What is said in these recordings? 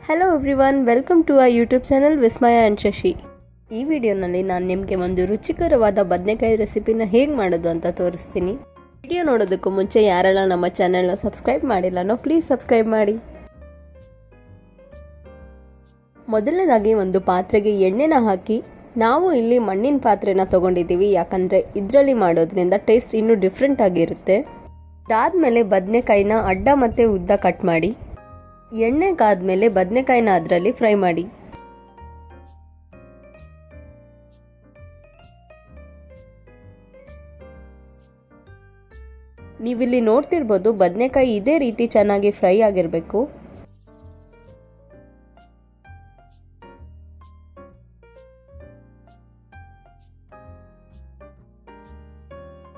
Hello everyone welcome to ಆ YouTube channel Vismaya and Shashi ಈ ವಿಡಿಯೋನಲ್ಲಿ ನಾನು ನಿಮಗೆ ಒಂದು ರುಚಿಕರವಾದ ಬದನೆಕಾಯಿ ರೆಸಿಪಿನ ಹೇಗೆ ಮಾಡೋದು ಅಂತ ತೋರಿಸ್ತೀನಿ. ವಿಡಿಯೋ ನೋಡೋದಕ್ಕೂ ಮುಂಚೆ ಯಾರೆಲ್ಲ ನಮ್ಮ ಚಾನಲ್ನ ಸಬ್ಸ್ಕ್ರೈಬ್ ಮಾಡಿಲ್ಲನೋ ಪ್ಲೀಸ್ ಸಬ್ಸ್ಕ್ರೈಬ್ ಮಾಡಿ. ಮೊದಲನೇದಾಗಿ ಒಂದು ಪಾತ್ರೆಗೆ ಎಣ್ಣೆನ ಹಾಕಿ, ನಾವು ಇಲ್ಲಿ ಮಣ್ಣಿನ ಪಾತ್ರೆನ ತಗೊಂಡಿದ್ದೀವಿ, ಯಾಕಂದರೆ ಇದರಲ್ಲಿ ಮಾಡೋದ್ರಿಂದ ಟೇಸ್ಟ್ ಇನ್ನೂ ಡಿಫ್ರೆಂಟ್ ಆಗಿರುತ್ತೆ. ಅದಾದಮೇಲೆ ಬದನೆಕಾಯಿನ ಅಡ್ಡ ಮತ್ತು ಉದ್ದ ಕಟ್ ಮಾಡಿ ಎಣ್ಣೆ ಕಾದ್ಮೇಲೆ ಬದನೆಕಾಯಿನ ಅದರಲ್ಲಿ ಫ್ರೈ ಮಾಡಿ. ನೀವಿಲ್ಲಿ ನೋಡ್ತಿರ್ಬೋದು ಬದನೆಕಾಯಿ ಇದೇ ರೀತಿ ಚೆನ್ನಾಗಿ ಫ್ರೈ ಆಗಿರಬೇಕು.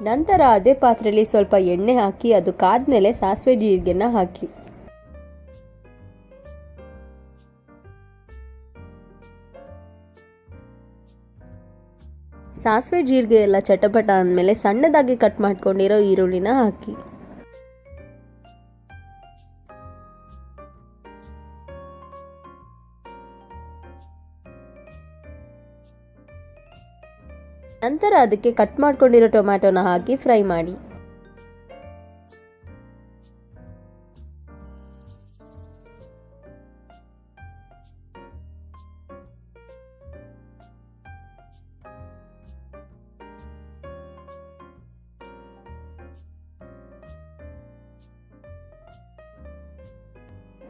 ನಂತರ ಅದೇ ಪಾತ್ರೆಯಲ್ಲಿ ಸ್ವಲ್ಪ ಎಣ್ಣೆ ಹಾಕಿ ಅದು ಕಾದ್ಮೇಲೆ ಸಾಸಿವೆ ಜೀರಿಗೆನ ಹಾಕಿ. ಸಾಸಿವೆ ಜೀರಿಗೆ ಎಲ್ಲ ಚಟಪಟ ಅಂದಮೇಲೆ ಸಣ್ಣದಾಗಿ ಕಟ್ ಮಾಡ್ಕೊಂಡಿರೋ ಈರುಳ್ಳಿನ ಹಾಕಿ. ನಂತರ ಅದಕ್ಕೆ ಕಟ್ ಮಾಡ್ಕೊಂಡಿರೋ ಟೊಮ್ಯಾಟೊನ ಹಾಕಿ ಫ್ರೈ ಮಾಡಿ.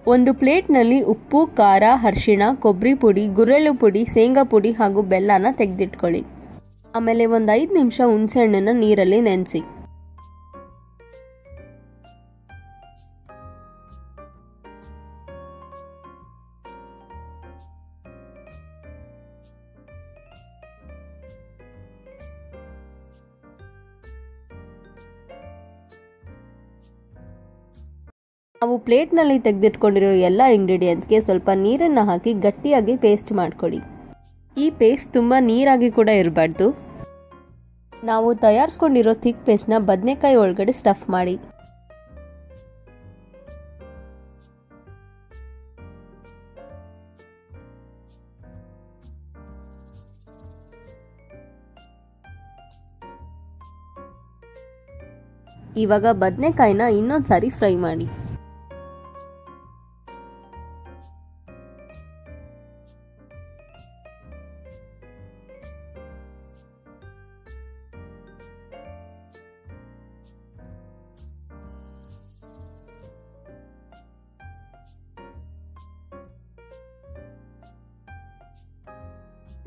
ಒಂದು ಪ್ಲೇಟ್ನಲ್ಲಿ ಉಪ್ಪು, ಖಾರ, ಅರಿಶಿಣ, ಕೊಬ್ಬರಿ ಪುಡಿ, ಗುರೆಳ್ಳು ಪುಡಿ, ಶೇಂಗಾ ಪುಡಿ ಹಾಗೂ ಬೆಲ್ಲನ ತೆಗೆದಿಟ್ಕೊಳ್ಳಿ. ಆಮೇಲೆ ಒಂದು ಐದು ನಿಮಿಷ ಹುಣಸೆಹಣ್ಣನ್ನು ನೀರಲ್ಲಿ ನೆನೆಸಿ. ನಾವು ಪ್ಲೇಟ್ನಲ್ಲಿ ತೆಗೆದಿಟ್ಕೊಂಡಿರೋ ಎಲ್ಲ ಇಂಗ್ರೀಡಿಯೆಂಟ್ಸ್ಗೆ ಸ್ವಲ್ಪ ನೀರನ್ನು ಹಾಕಿ ಗಟ್ಟಿಯಾಗಿ ಪೇಸ್ಟ್ ಮಾಡ್ಕೊಳ್ಳಿ ಈ ಪೇಸ್ಟ್ ತುಂಬ ನೀರಾಗಿ ಕೂಡ ಇರಬಾರ್ದು. ನಾವು ತಯಾರಿಸ್ಕೊಂಡಿರೋ ಥಿಕ್ ಪೇಸ್ಟ್ನ ಬದನೆಕಾಯಿ ಒಳಗಡೆ ಸ್ಟಫ್ ಮಾಡಿ. ಇವಾಗ ಬದನೆಕಾಯಿನ ಇನ್ನೊಂದು ಸಾರಿ ಫ್ರೈ ಮಾಡಿ.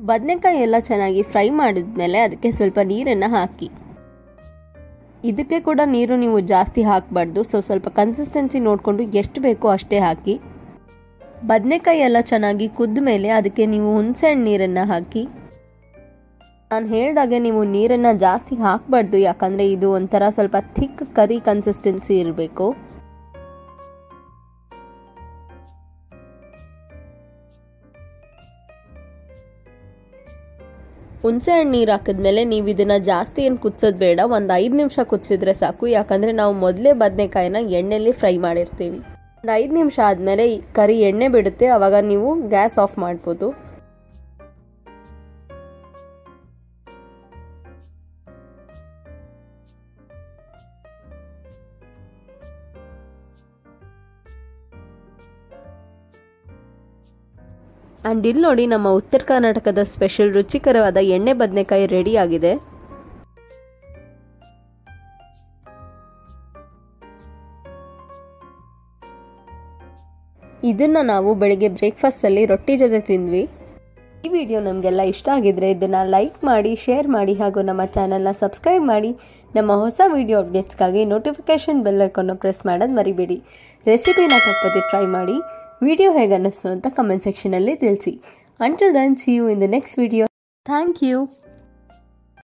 ಬದನೆಕಾಯಿ ಎಲ್ಲ ಚೆನ್ನಾಗಿ ಫ್ರೈ ಮಾಡಿದ್ಮೇಲೆ ಅದಕ್ಕೆ ಸ್ವಲ್ಪ ನೀರನ್ನು ಹಾಕಿ. ಇದಕ್ಕೆ ಕೂಡ ನೀರು ನೀವು ಜಾಸ್ತಿ ಹಾಕಬಾರ್ದು. ಸೊ, ಸ್ವಲ್ಪ ಕನ್ಸಿಸ್ಟೆನ್ಸಿ ನೋಡಿಕೊಂಡು ಎಷ್ಟು ಬೇಕೋ ಅಷ್ಟೇ ಹಾಕಿ. ಬದನೆಕಾಯಿ ಎಲ್ಲ ಚೆನ್ನಾಗಿ ಕುದ್ದ ಮೇಲೆ ಅದಕ್ಕೆ ನೀವು ಹುಣಸೆಹಣ್ಣು ನೀರನ್ನು ಹಾಕಿ. ನಾನು ಹೇಳಿದಾಗೆ ನೀವು ನೀರನ್ನು ಜಾಸ್ತಿ ಹಾಕಬಾರ್ದು. ಯಾಕಂದರೆ ಇದು ಒಂಥರ ಸ್ವಲ್ಪ ಥಿಕ್ ಕರಿ ಕನ್ಸಿಸ್ಟೆನ್ಸಿ ಇರಬೇಕು. ಹುಣಸೆ ಹಣ್ಣು ನೀರು ಹಾಕಿದ್ಮೇಲೆ ನೀವು ಇದನ್ನು ಜಾಸ್ತಿ ಏನು ಕುದಿಸೋದು ಬೇಡ. ಒಂದು ಐದು ನಿಮಿಷ ಕುದಿಸಿದ್ರೆ ಸಾಕು. ಯಾಕಂದರೆ ನಾವು ಮೊದಲೇ ಬದನೆಕಾಯಿನ ಎಣ್ಣೆಯಲ್ಲಿ ಫ್ರೈ ಮಾಡಿರ್ತೀವಿ. ಒಂದು ಐದು ನಿಮಿಷ ಆದಮೇಲೆ ಕರಿ ಎಣ್ಣೆ ಬಿಡುತ್ತೆ. ಆವಾಗ ನೀವು ಗ್ಯಾಸ್ ಆಫ್ ಮಾಡ್ಬೋದು. ಆ್ಯಂಡ್ ಇಲ್ಲಿ ನೋಡಿ ನಮ್ಮ ಉತ್ತರ ಕರ್ನಾಟಕದ ಸ್ಪೆಷಲ್ ರುಚಿಕರವಾದ ಎಣ್ಣೆ ಬದನೆಕಾಯಿ ರೆಡಿಯಾಗಿದೆ ಇದನ್ನು ನಾವು ಬೆಳಿಗ್ಗೆ ಬ್ರೇಕ್ಫಾಸ್ಟಲ್ಲಿ ರೊಟ್ಟಿ ಜೊತೆ ತಿಂದ್ವಿ. ಈ ವಿಡಿಯೋ ನಮಗೆಲ್ಲ ಇಷ್ಟ ಆಗಿದ್ರೆ ಇದನ್ನು ಲೈಕ್ ಮಾಡಿ ಶೇರ್ ಮಾಡಿ ಹಾಗೂ ನಮ್ಮ ಚಾನಲ್ನ ಸಬ್ಸ್ಕ್ರೈಬ್ ಮಾಡಿ. ನಮ್ಮ ಹೊಸ ವಿಡಿಯೋ ಅಪ್ಡೇಟ್ಸ್ಗಾಗಿ ನೋಟಿಫಿಕೇಶನ್ ಬೆಲ್ಲೈಕನ್ನು ಪ್ರೆಸ್ ಮಾಡೋದು ಮರಿಬೇಡಿ. ರೆಸಿಪಿನ ತಪ್ಪದೆ ಟ್ರೈ ಮಾಡಿ. ವಿಡಿಯೋ ಹೇಗೆ ಅನ್ನಿಸ್ತು ಅಂತ ಕಮೆಂಟ್ ಸೆಕ್ಷನಲ್ಲಿ ತಿಳಿಸಿ. Until then see you in the next video thank you